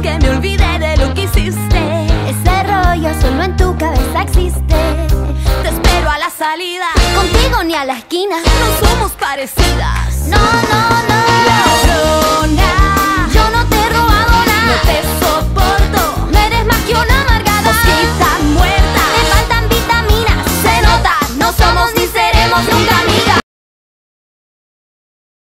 que me olvidé de lo que hiciste. Ese rollo solo en tu cabeza existe. Te espero a la salida. Contigo ni a la esquina. No somos parecidas. No, no, no.